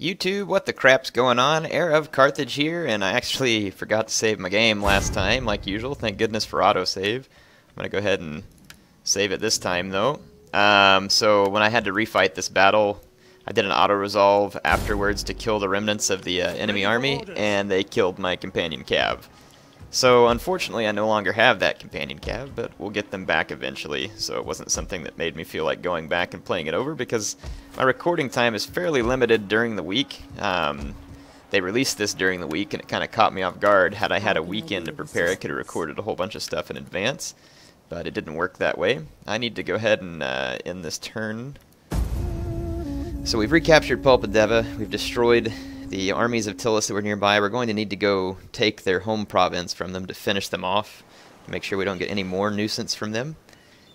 YouTube, what the crap's going on? Heir of Carthage here, and I actually forgot to save my game last time, like usual. Thank goodness for autosave. I'm going to go ahead and save it this time, though. Um, so when I had to refight this battle, I did an auto-resolve afterwards to kill the remnants of the uh, enemy army, and they killed my companion cav. So unfortunately I no longer have that companion cav, but we'll get them back eventually, so it wasn't something that made me feel like going back and playing it over because my recording time is fairly limited during the week. Um, they released this during the week and it kind of caught me off guard. Had I had a weekend to prepare I could have recorded a whole bunch of stuff in advance, but it didn't work that way. I need to go ahead and uh, end this turn. So we've recaptured Pulpudeva, we've destroyed the armies of Tylis that were nearby, we're going to need to go take their home province from them to finish them off, to make sure we don't get any more nuisance from them.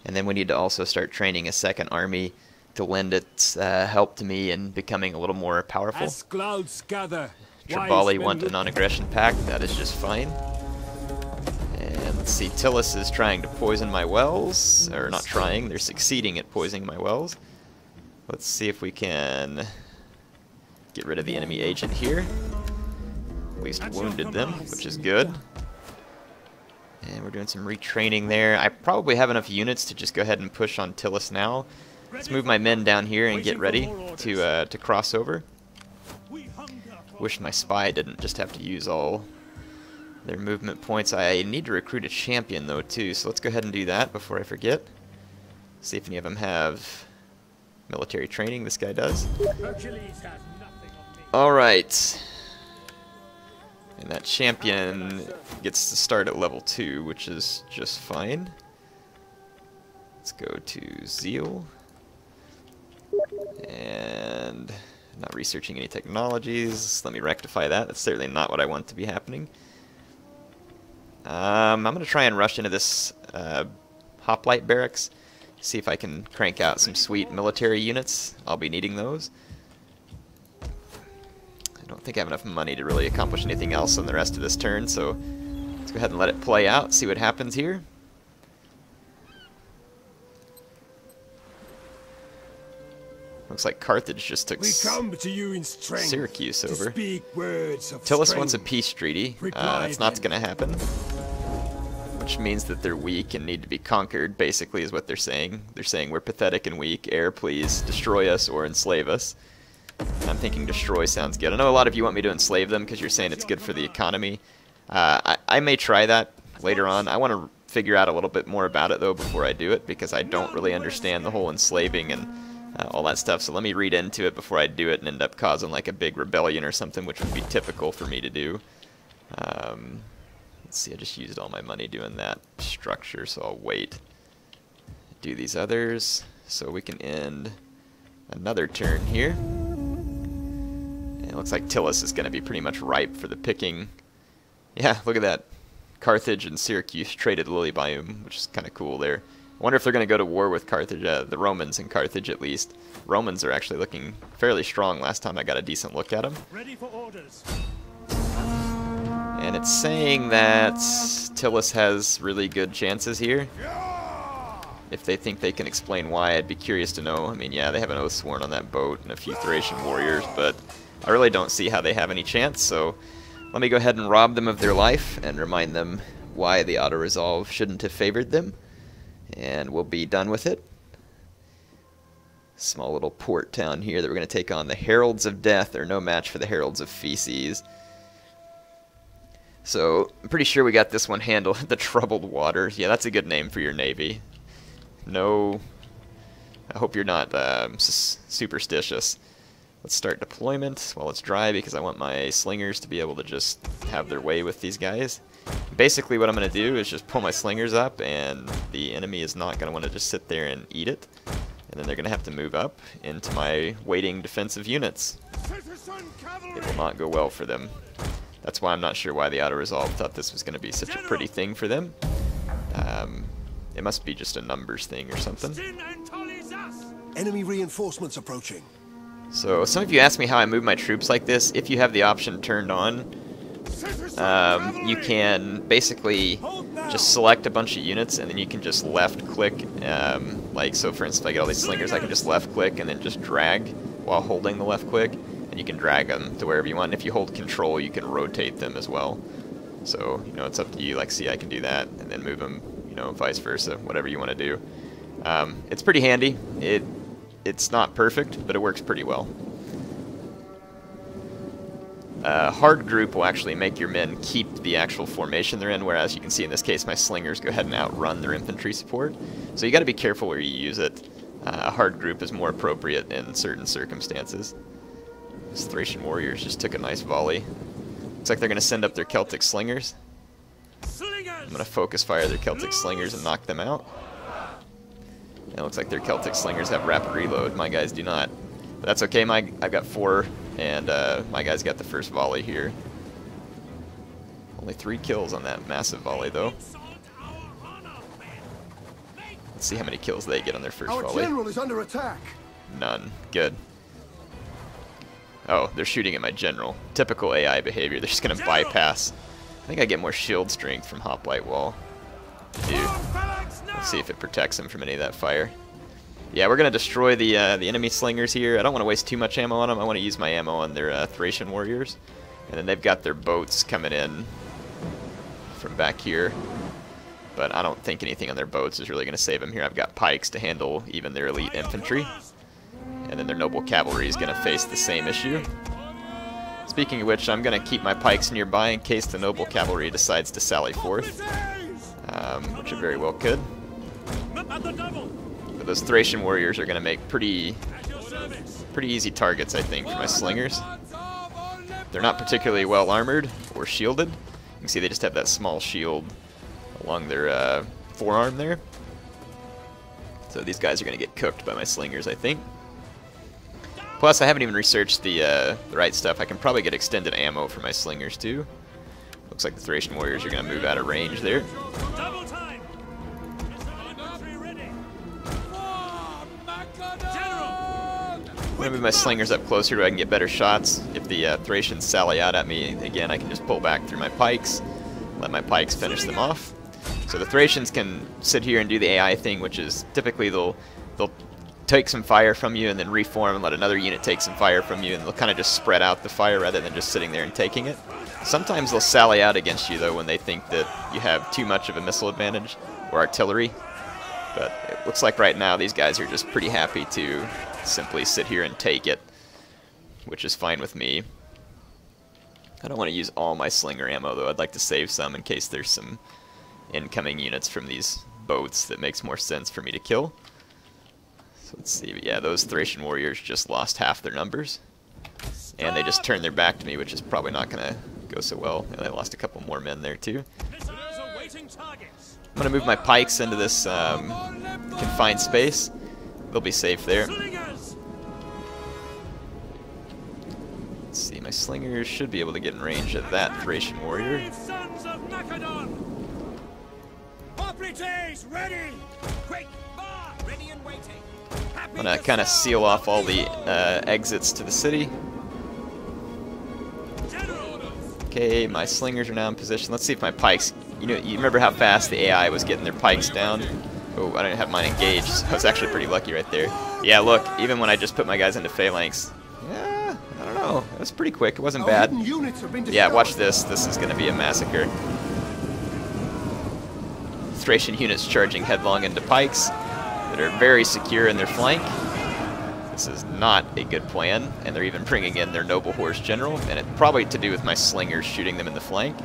And then we need to also start training a second army to lend its uh, help to me in becoming a little more powerful. As clouds gather, Triballi want a non-aggression pact, that is just fine. And let's see, Tylis is trying to poison my wells, or not trying, they're succeeding at poisoning my wells. Let's see if we can Get rid of the enemy agent here. At least wounded them, which is good. And we're doing some retraining there. I probably have enough units to just go ahead and push on Tylis now. Let's move my men down here and get ready to uh, to cross over. Wish my spy didn't just have to use all their movement points. I need to recruit a champion though too, so let's go ahead and do that before I forget. See if any of them have military training. This guy does. Alright. And that champion gets to start at level 2, which is just fine. Let's go to Zeal. And not researching any technologies. Let me rectify that. That's certainly not what I want to be happening. Um, I'm going to try and rush into this uh, hoplite barracks. See if I can crank out some sweet military units. I'll be needing those don't think I have enough money to really accomplish anything else on the rest of this turn, so let's go ahead and let it play out, see what happens here. Looks like Carthage just took Syracuse over. Tylis wants a peace treaty. Uh, that's not going to happen. Which means that they're weak and need to be conquered, basically, is what they're saying. They're saying we're pathetic and weak. Air, please, destroy us or enslave us. I'm thinking destroy sounds good. I know a lot of you want me to enslave them because you're saying it's good for the economy. Uh, I, I may try that later on. I want to figure out a little bit more about it though before I do it because I don't really understand the whole enslaving and uh, all that stuff. So let me read into it before I do it and end up causing like a big rebellion or something, which would be typical for me to do. Um, let's see, I just used all my money doing that structure, so I'll wait. Do these others so we can end another turn here. It looks like Tylis is going to be pretty much ripe for the picking. Yeah, look at that. Carthage and Syracuse traded Lilybaeum, which is kind of cool there. I wonder if they're going to go to war with Carthage, uh, the Romans in Carthage at least. Romans are actually looking fairly strong last time I got a decent look at them. Ready for orders. And it's saying that Tylis has really good chances here. If they think they can explain why, I'd be curious to know. I mean, yeah, they have an oath sworn on that boat and a few Thracian warriors, but I really don't see how they have any chance, so let me go ahead and rob them of their life and remind them why the auto-resolve shouldn't have favored them, and we'll be done with it. Small little port town here that we're going to take on. The Heralds of Death are no match for the Heralds of Feces. So, I'm pretty sure we got this one handled. the Troubled Waters. Yeah, that's a good name for your navy. No... I hope you're not um, superstitious. Let's start deployment while it's dry because I want my slingers to be able to just have their way with these guys. Basically what I'm going to do is just pull my slingers up and the enemy is not going to want to just sit there and eat it. And then they're going to have to move up into my waiting defensive units. It will not go well for them. That's why I'm not sure why the auto-resolve thought this was going to be such a pretty thing for them. Um, it must be just a numbers thing or something. Enemy reinforcements approaching. So some of you ask me how I move my troops like this. If you have the option turned on, um, you can basically just select a bunch of units and then you can just left click. Um, like so for instance if I get all these slingers I can just left click and then just drag while holding the left click. and you can drag them to wherever you want. And if you hold control, you can rotate them as well. So, you know, it's up to you. Like, see, I can do that, and then move them, you know, vice versa, whatever you want to do. Um, it's pretty handy. It It's not perfect, but it works pretty well. Uh, hard group will actually make your men keep the actual formation they're in, whereas you can see in this case my slingers go ahead and outrun their infantry support. So you got to be careful where you use it. Uh, hard group is more appropriate in certain circumstances. These Thracian warriors just took a nice volley. Looks like they're going to send up their Celtic slingers. I'm going to focus fire their Celtic slingers and knock them out. It looks like their Celtic slingers have rapid reload. My guys do not. But that's okay. My I've got four and uh, my guys got the first volley here. Only three kills on that massive volley, though. Let's see how many kills they get on their first Our volley. general is under attack. None. Good. Oh, they're shooting at my general. Typical AI behavior. They're just going to bypass. I think I get more shield strength from Hoplite Wall. Dude. Let's see if it protects him from any of that fire. Yeah, we're going to destroy the uh, the enemy slingers here. I don't want to waste too much ammo on them. I want to use my ammo on their uh, Thracian warriors. And then they've got their boats coming in from back here. But I don't think anything on their boats is really going to save them here. I've got pikes to handle even their elite infantry. And then their noble cavalry is going to face the same issue. Speaking of which, I'm going to keep my pikes nearby in case the noble cavalry decides to sally forth. Um, which it very well could. But those Thracian warriors are going to make pretty, pretty easy targets, I think, for my slingers. They're not particularly well armored or shielded. You can see they just have that small shield along their uh, forearm there. So these guys are going to get cooked by my slingers, I think. Plus, I haven't even researched the, uh, the right stuff. I can probably get extended ammo for my slingers, too. Looks like the Thracian warriors are going to move out of range there. I'm to move my slingers up closer so I can get better shots. If the uh, Thracians sally out at me, again, I can just pull back through my pikes, let my pikes finish them off. So the Thracians can sit here and do the AI thing, which is typically they'll they'll take some fire from you and then reform and let another unit take some fire from you, and they'll kind of just spread out the fire rather than just sitting there and taking it. Sometimes they'll sally out against you, though, when they think that you have too much of a missile advantage or artillery. But it looks like right now these guys are just pretty happy to simply sit here and take it, which is fine with me. I don't want to use all my slinger ammo, though. I'd like to save some in case there's some incoming units from these boats that makes more sense for me to kill. So let's see. But yeah, those Thracian warriors just lost half their numbers. And they just turned their back to me, which is probably not going to go so well. And they lost a couple more men there, too. I'm going to move my pikes into this um, confined space. They'll be safe there. Let's see, my slingers should be able to get in range of that Thracian warrior. I'm gonna kind of seal off all the uh, exits to the city. Okay, my slingers are now in position. Let's see if my pikes. You know, you remember how fast the AI was getting their pikes down? Oh, I didn't have mine engaged. So I was actually pretty lucky right there. Yeah, look, even when I just put my guys into phalanx, don't know. It was pretty quick. It wasn't bad. Yeah, watch this. This is going to be a massacre. Thracian units charging headlong into pikes that are very secure in their flank. This is not a good plan, and they're even bringing in their noble horse general, and it's probably to do with my slingers shooting them in the flank.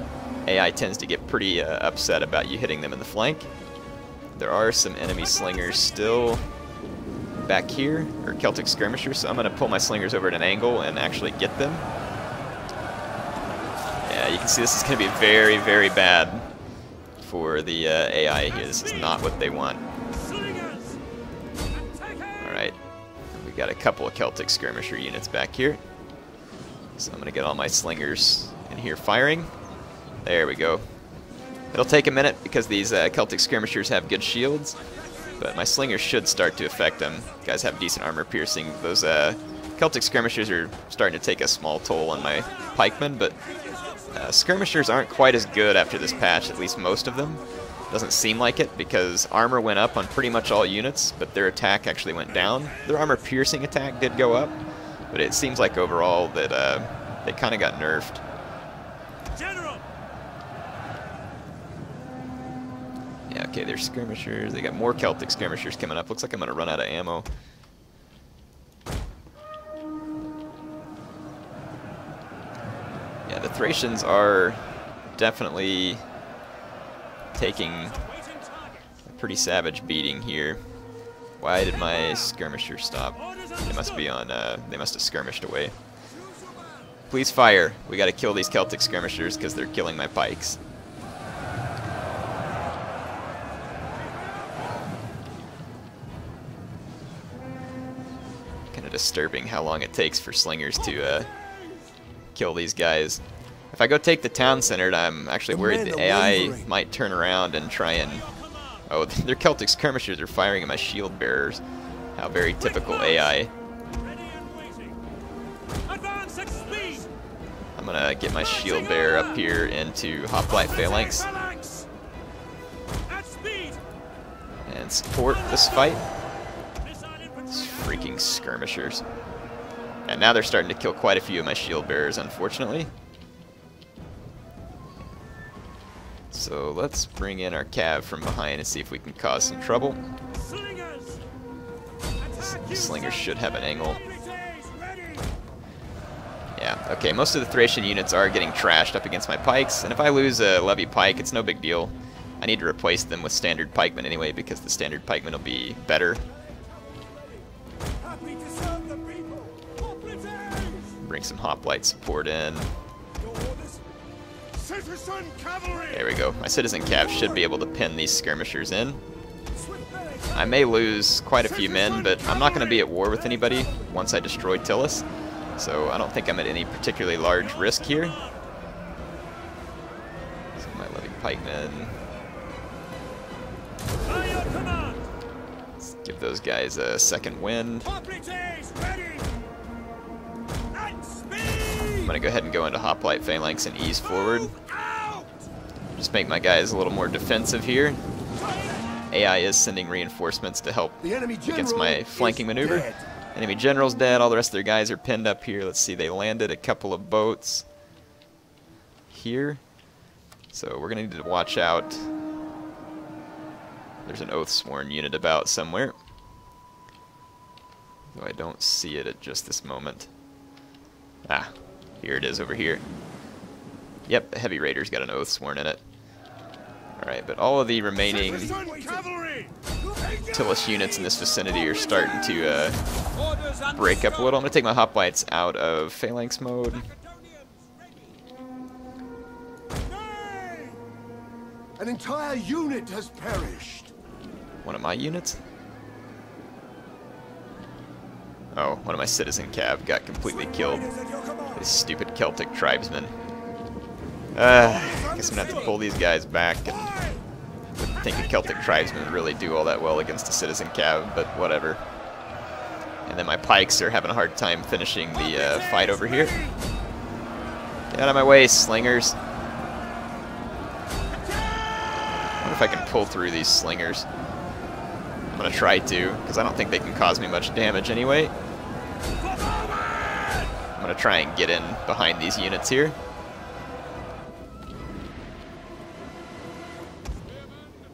AI tends to get pretty uh, upset about you hitting them in the flank. There are some enemy slingers still back here, or Celtic skirmishers, so I'm going to pull my slingers over at an angle and actually get them. Yeah, you can see this is going to be very, very bad for the uh, AI here. This is not what they want. Alright, we got a couple of Celtic skirmisher units back here. So I'm going to get all my slingers in here firing. There we go. It'll take a minute because these uh, Celtic skirmishers have good shields, but my slingers should start to affect them. Guys have decent armor piercing. Those uh, Celtic skirmishers are starting to take a small toll on my pikemen, but uh, skirmishers aren't quite as good after this patch, at least most of them. Doesn't seem like it because armor went up on pretty much all units, but their attack actually went down. Their armor piercing attack did go up, But it seems like overall that uh, they kind of got nerfed. General. Yeah, okay, they're skirmishers. They got more Celtic skirmishers coming up. Looks like I'm going to run out of ammo. Yeah, the Thracians are definitely taking a pretty savage beating here. Why did my skirmisher stop? They must be on, uh, they must have skirmished away. Please fire. We gotta kill these Celtic skirmishers because they're killing my pikes. Disturbing how long it takes for slingers to uh, kill these guys. If I go take the town center, I'm actually worried the AI might turn around and try and Oh, their Celtic skirmishers are firing at my shield bearers. How very typical AI. I'm gonna get my shield bearer up here into Hoplite Phalanx. And support this fight. Freaking skirmishers. And now they're starting to kill quite a few of my shield bearers, unfortunately. So let's bring in our cav from behind and see if we can cause some trouble. Slingers should have an angle. Yeah, okay, most of the Thracian units are getting trashed up against my pikes, and if I lose a levy pike, it's no big deal. I need to replace them with standard pikemen anyway, because the standard pikemen will be better. Bring some hoplite support in. There we go. My citizen cav should be able to pin these skirmishers in. I may lose quite a few men, but I'm not going to be at war with anybody once I destroy Tylis, so I don't think I'm at any particularly large risk here. So my levy pikemen. Let's give those guys a second wind. I'm going to go ahead and go into Hoplite Phalanx and ease forward. Just make my guys a little more defensive here. AI is sending reinforcements to help against my flanking maneuver. Dead. Enemy general's dead, all the rest of their guys are pinned up here. Let's see, they landed a couple of boats here. So we're going to need to watch out. There's an oath sworn unit about somewhere. Though I don't see it at just this moment. Ah, here it is over here. Yep, the Heavy Raider's got an oath sworn in it. Alright, but all of the remaining Tylis units in this vicinity are starting to uh, break up a little. I'm going to take my hoplites out of phalanx mode. An entire unit has perished. One of my units? Oh, one of my citizen cav got completely killed. This stupid Celtic tribesmen. Uh, I guess I'm gonna have to pull these guys back and I think a Celtic tribesman would really do all that well against a citizen cav, but whatever. And then my pikes are having a hard time finishing the uh, fight over here. Get out of my way, slingers. I wonder if I can pull through these slingers. I'm gonna try to, because I don't think they can cause me much damage anyway. I'm gonna try and get in behind these units here.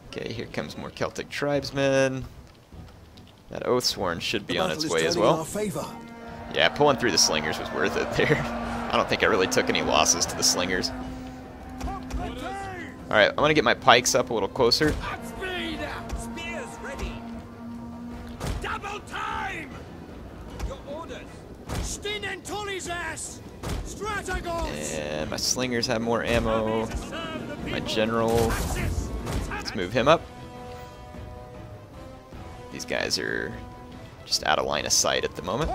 Okay, here comes more Celtic tribesmen. That Oathsworn should be on its way as well. Yeah, pulling through the slingers was worth it there. I don't think I really took any losses to the slingers. Alright, I'm gonna get my pikes up a little closer. And my slingers have more ammo. My general Let's move him up. These guys are just out of line of sight at the moment.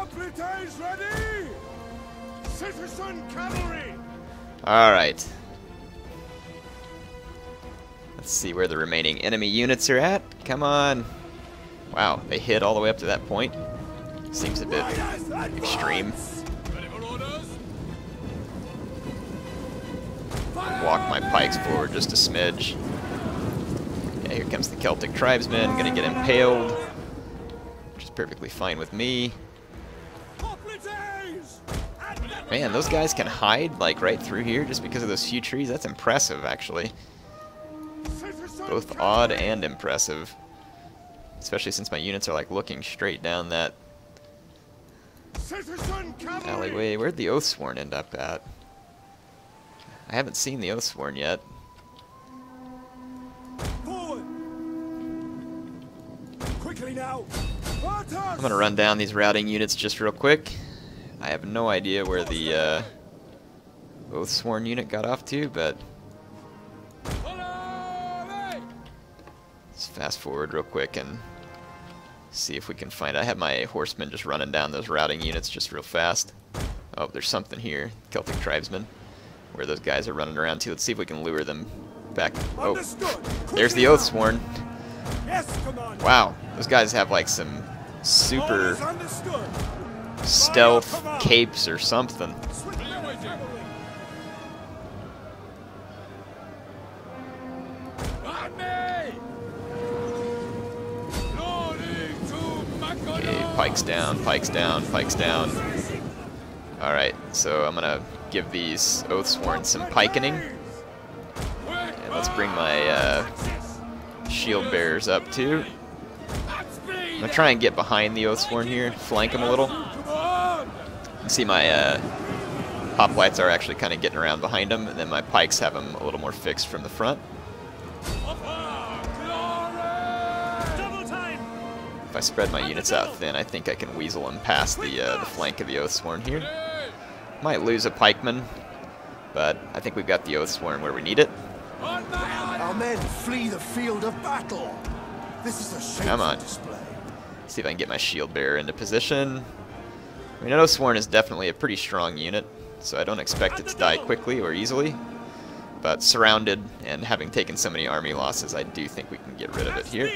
Alright. Let's see where the remaining enemy units are at. Come on. Wow, they hit all the way up to that point. Seems a bit extreme. Walk my pikes forward just a smidge. Yeah, here comes the Celtic tribesman, gonna get impaled, which is perfectly fine with me. Man, those guys can hide, like, right through here just because of those few trees. That's impressive, actually. Both odd and impressive. Especially since my units are, like, looking straight down that alleyway. Where'd the Oathsworn end up at? I haven't seen the Oathsworn yet. I'm gonna run down these routing units just real quick. I have no idea where the uh, Oathsworn unit got off to, but let's fast forward real quick and see if we can find it. I have my horsemen just running down those routing units just real fast. Oh, there's something here. Celtic tribesmen. Where those guys are running around to. Let's see if we can lure them back. Oh, there's the Oathsworn. Wow, those guys have like some super stealth capes or something. Okay, pikes down, pikes down, pikes down. Alright, so I'm gonna give these Oathsworn some pikening. And let's bring my uh, shield bearers up too. I'm gonna try and get behind the Oathsworn here, flank him a little. See my uh, hoplites are actually kind of getting around behind him, and then my pikes have them a little more fixed from the front. If I spread my units out thin, I think I can weasel them past the, uh, the flank of the Oathsworn here. Might lose a pikeman, but I think we've got the Oathsworn where we need it. Our men flee the field of battle. This is a shameful Come on. display. See if I can get my shield bearer into position. I mean, Oathsworn is definitely a pretty strong unit, so I don't expect it to die quickly or easily. But surrounded and having taken so many army losses, I do think we can get rid of it here.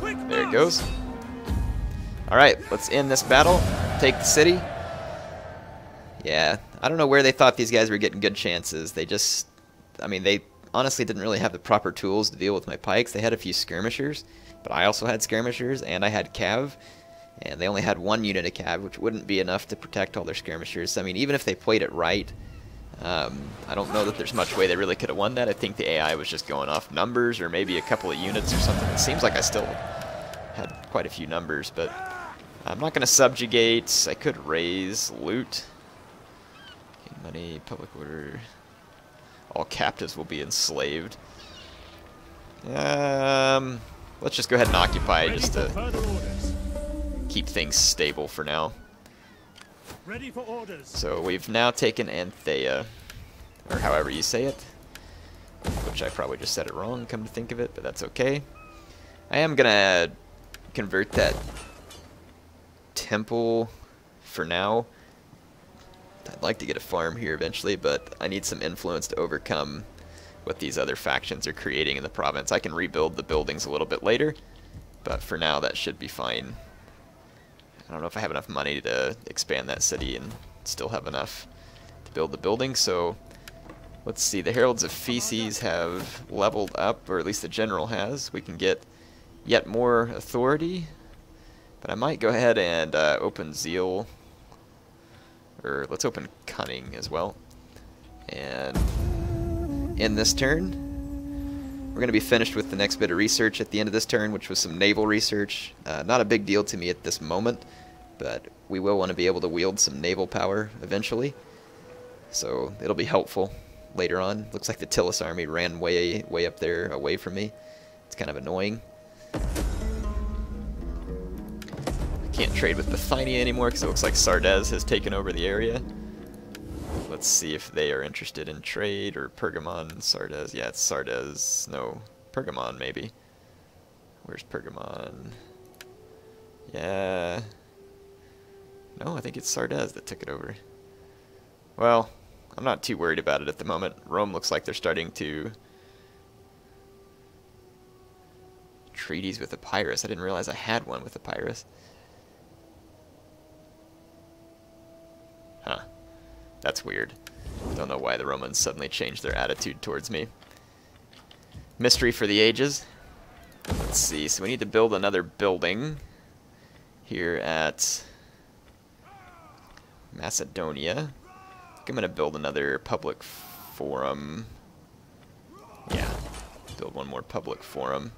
There it goes. Alright, let's end this battle. Take the city. Yeah, I don't know where they thought these guys were getting good chances. They just, I mean, they honestly didn't really have the proper tools to deal with my pikes. They had a few skirmishers, but I also had skirmishers, and I had cav, and they only had one unit of cav, which wouldn't be enough to protect all their skirmishers. I mean, even if they played it right, um, I don't know that there's much way they really could have won that. I think the AI was just going off numbers, or maybe a couple of units or something. It seems like I still had quite a few numbers, but I'm not going to subjugate. I could raise loot. Money, public order. All captives will be enslaved. Um, let's just go ahead and occupy just to keep things stable for now. Ready for orders. So we've now taken Antheia, or however you say it, which I probably just said it wrong, come to think of it, but that's okay. I am gonna convert that temple for now. I'd like to get a farm here eventually, but I need some influence to overcome what these other factions are creating in the province. I can rebuild the buildings a little bit later, but for now that should be fine. I don't know if I have enough money to expand that city and still have enough to build the building, so let's see. The Heralds of Feces have leveled up, or at least the general has. We can get yet more authority, but I might go ahead and uh, open Zeal or let's open Cunning as well. And in this turn, we're going to be finished with the next bit of research at the end of this turn, which was some naval research. Uh, not a big deal to me at this moment, but we will want to be able to wield some naval power eventually. So it'll be helpful later on. Looks like the Tylis army ran way, way up there away from me. It's kind of annoying. Can't trade with Bithynia anymore because it looks like Sardes has taken over the area. Let's see if they are interested in trade, or Pergamon, and Sardes. Yeah, it's Sardes. No, Pergamon maybe. Where's Pergamon? Yeah. No, I think it's Sardes that took it over. Well, I'm not too worried about it at the moment. Rome looks like they're starting to... Treaties with Epirus. I didn't realize I had one with Epirus. Huh. That's weird. Don't know why the Romans suddenly changed their attitude towards me. Mystery for the ages. Let's see, so we need to build another building here at Macedonia. I think I'm going to build another public forum. Yeah, build one more public forum.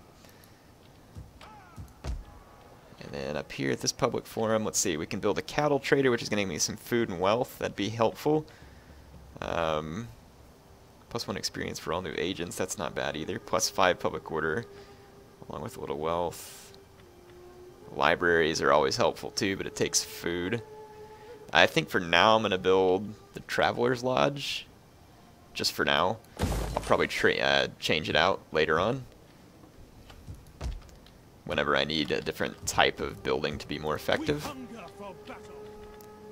And then up here at this public forum, let's see, we can build a cattle trader, which is going to give me some food and wealth. That'd be helpful. Um, plus one experience for all new agents. That's not bad either. Plus five public order, along with a little wealth. Libraries are always helpful too, but it takes food. I think for now I'm going to build the Traveler's Lodge. Just for now. I'll probably uh, change it out later on. Whenever I need a different type of building to be more effective.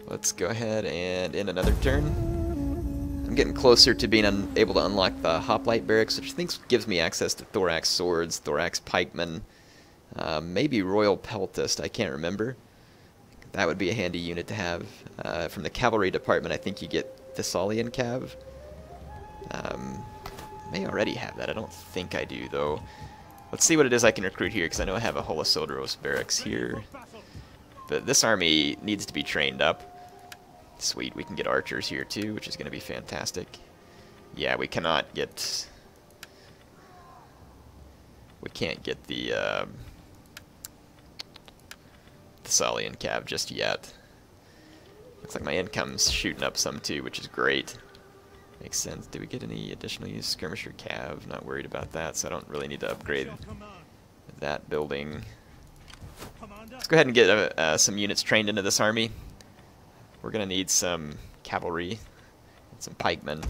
Let's go ahead and end another turn. I'm getting closer to being able to unlock the Hoplite Barracks, which I think gives me access to Thorax Swords, Thorax Pikemen, uh, maybe Royal Peltast, I can't remember. That would be a handy unit to have. Uh, from the cavalry department, I think you get Thessalian Cav. Um, may already have that. I don't think I do, though. Let's see what it is I can recruit here, because I know I have a Holosodros barracks here. But this army needs to be trained up. Sweet, we can get archers here too, which is going to be fantastic. Yeah, we cannot get... We can't get the... Uh, Thessalian Cav just yet. Looks like my income's shooting up some too, which is great. Makes sense. Do we get any additional use? Skirmisher Cav, not worried about that, so I don't really need to upgrade that building. Let's go ahead and get uh, uh, some units trained into this army. We're going to need some cavalry and some pikemen.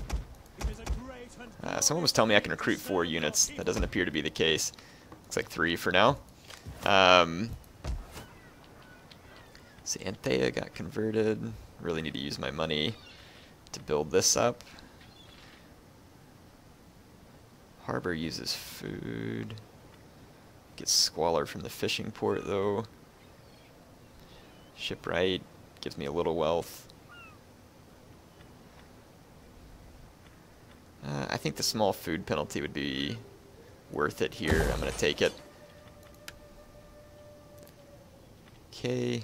Uh, someone was telling me I can recruit four units. That doesn't appear to be the case. Looks like three for now. Um, See, Antheia got converted. Really need to use my money to build this up. Harbor uses food. Gets squalor from the fishing port, though. Shipwright gives me a little wealth. Uh, I think the small food penalty would be worth it here. I'm going to take it. Okay.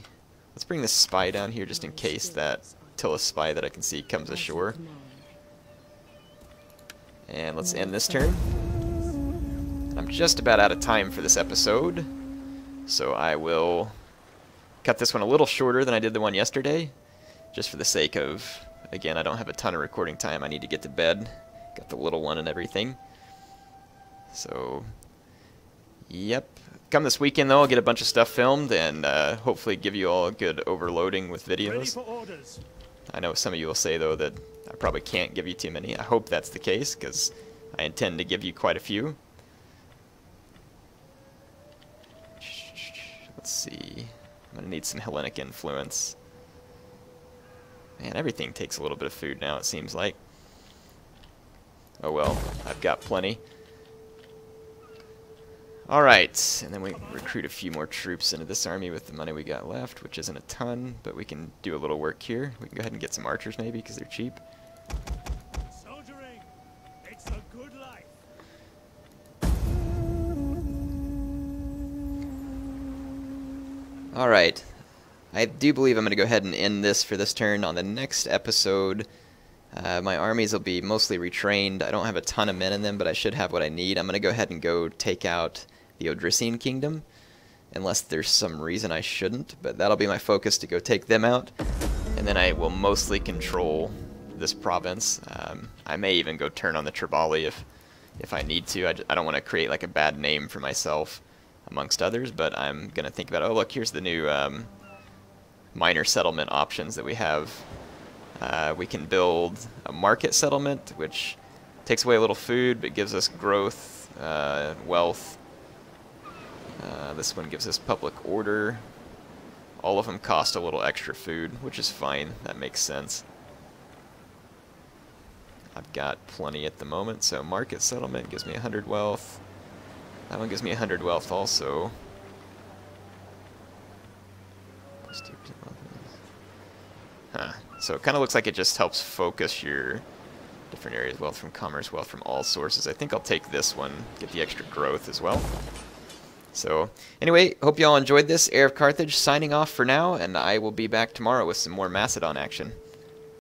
Let's bring this spy down here just in case that Tilla spy that I can see comes ashore. And let's end this turn. I'm just about out of time for this episode, so I will cut this one a little shorter than I did the one yesterday, just for the sake of, again, I don't have a ton of recording time. I need to get to bed. Got the little one and everything. So, yep, Come this weekend, though, I'll get a bunch of stuff filmed and uh, hopefully give you all a good overloading with videos. I know some of you will say, though, that I probably can't give you too many. I hope that's the case, because I intend to give you quite a few. Let's see. I'm to need some Hellenic influence. Man, everything takes a little bit of food now, it seems like. Oh well, I've got plenty. Alright, and then we recruit a few more troops into this army with the money we got left, which isn't a ton, but we can do a little work here. We can go ahead and get some archers maybe, because they're cheap. Alright, I do believe I'm going to go ahead and end this for this turn. On the next episode, uh, my armies will be mostly retrained. I don't have a ton of men in them, but I should have what I need. I'm going to go ahead and go take out the Odrysian kingdom, unless there's some reason I shouldn't, but that'll be my focus to go take them out, and then I will mostly control this province. Um, I may even go turn on the Triballi if, if I need to. I, I don't want to create like a bad name for myself amongst others, but I'm going to think about, oh look, here's the new um, minor settlement options that we have. Uh, we can build a market settlement, which takes away a little food, but gives us growth, uh, wealth, uh, this one gives us public order. All of them cost a little extra food, which is fine. That makes sense. I've got plenty at the moment, so market settlement gives me 100 wealth. That one gives me 100 wealth also. Huh. So it kind of looks like it just helps focus your different areas. Wealth from commerce, wealth from all sources. I think I'll take this one, get the extra growth as well. So, anyway, hope you all enjoyed this. Heir of Carthage signing off for now, and I will be back tomorrow with some more Macedon action.